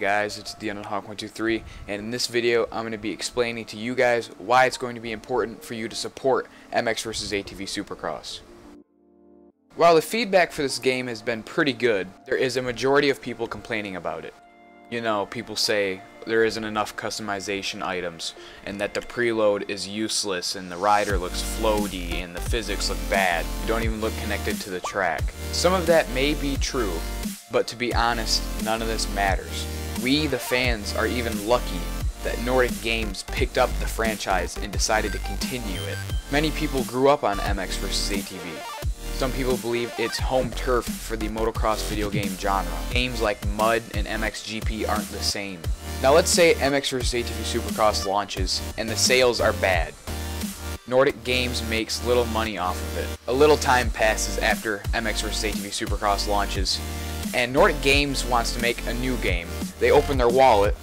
guys, it's the Hawk 123 and in this video I'm going to be explaining to you guys why it's going to be important for you to support MX vs ATV Supercross. While the feedback for this game has been pretty good, there is a majority of people complaining about it. You know, people say there isn't enough customization items and that the preload is useless and the rider looks floaty and the physics look bad. You don't even look connected to the track. Some of that may be true, but to be honest, none of this matters. We, the fans, are even lucky that Nordic Games picked up the franchise and decided to continue it. Many people grew up on MX vs ATV. Some people believe it's home turf for the motocross video game genre. Games like Mud and MXGP aren't the same. Now let's say MX vs ATV Supercross launches and the sales are bad. Nordic Games makes little money off of it. A little time passes after MX vs ATV Supercross launches and Nordic Games wants to make a new game. They open their wallet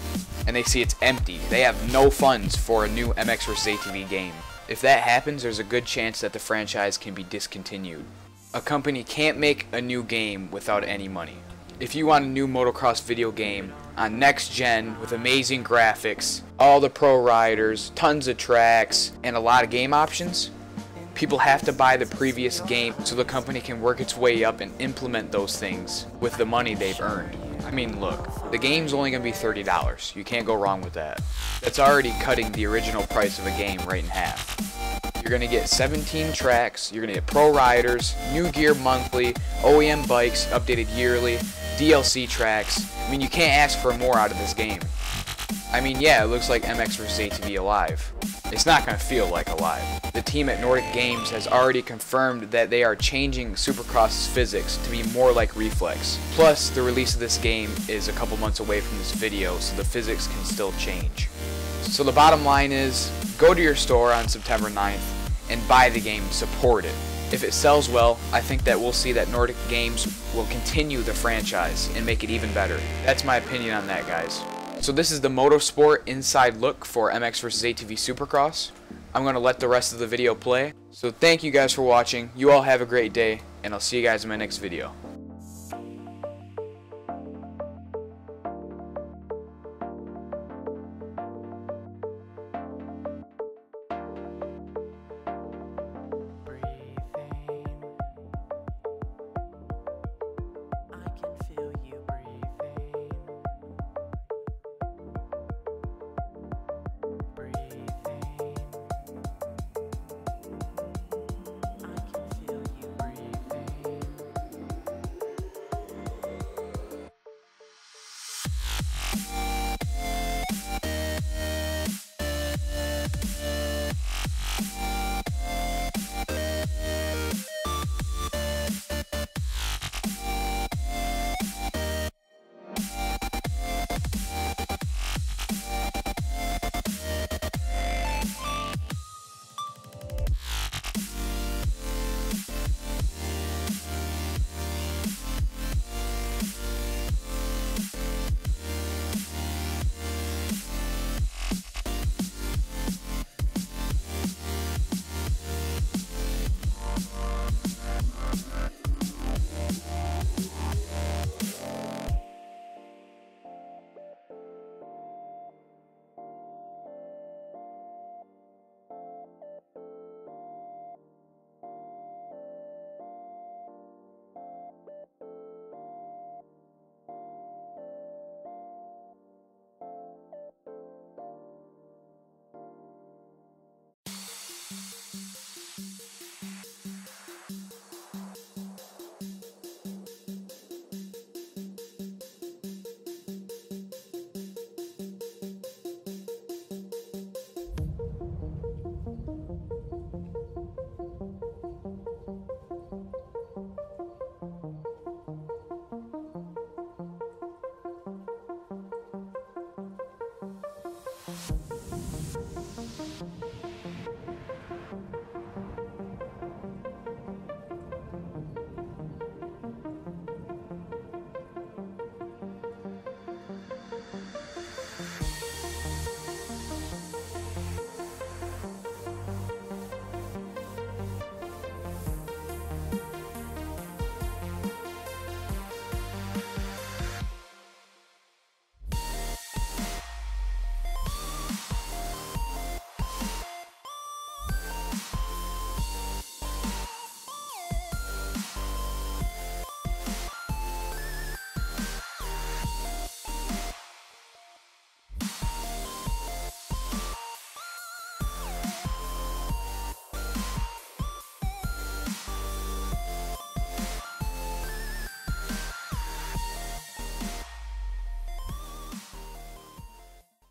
and they see it's empty. They have no funds for a new MX vs ATV game. If that happens, there's a good chance that the franchise can be discontinued. A company can't make a new game without any money. If you want a new motocross video game on next gen with amazing graphics, all the pro riders, tons of tracks, and a lot of game options, people have to buy the previous game so the company can work its way up and implement those things with the money they've earned. I mean, look, the game's only going to be $30. You can't go wrong with that. That's already cutting the original price of a game right in half. You're going to get 17 tracks, you're going to get pro riders, new gear monthly, OEM bikes updated yearly, DLC tracks. I mean, you can't ask for more out of this game. I mean, yeah, it looks like MX vs ATV Alive. It's not going to feel like Alive. The team at Nordic Games has already confirmed that they are changing Supercross's physics to be more like Reflex. Plus, the release of this game is a couple months away from this video, so the physics can still change. So the bottom line is, go to your store on September 9th and buy the game, support it. If it sells well, I think that we'll see that Nordic Games will continue the franchise and make it even better. That's my opinion on that, guys. So this is the Motorsport inside look for MX vs ATV Supercross. I'm going to let the rest of the video play. So thank you guys for watching. You all have a great day, and I'll see you guys in my next video.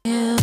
You.